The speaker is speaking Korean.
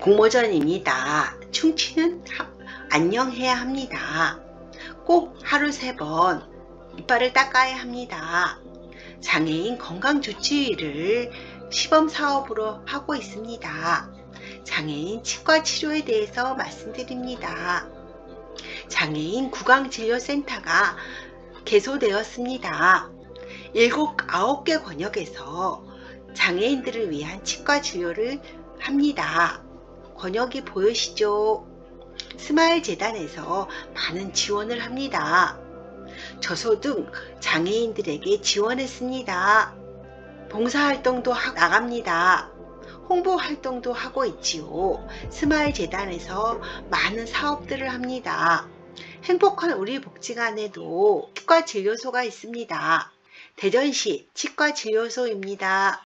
공모전입니다. 충치는 하- 안녕해야 합니다. 꼭 하루 세 번 이빨을 닦아야 합니다. 장애인 건강조치위를 시범 사업으로 하고 있습니다. 장애인 치과 치료에 대해서 말씀드립니다. 장애인 구강진료센터가 개소되었습니다. 7, 9개 권역에서 장애인들을 위한 치과 진료를 합니다. 권역이 보이시죠? 스마일 재단에서 많은 지원을 합니다. 저소득 장애인들에게 지원했습니다. 봉사활동도 하- 나갑니다. 홍보 활동도 하고 있지요. 스마일 재단에서 많은 사업들을 합니다. 행복한 우리 복지관에도 치과 진료소가 있습니다. 대전시 치과 진료소입니다.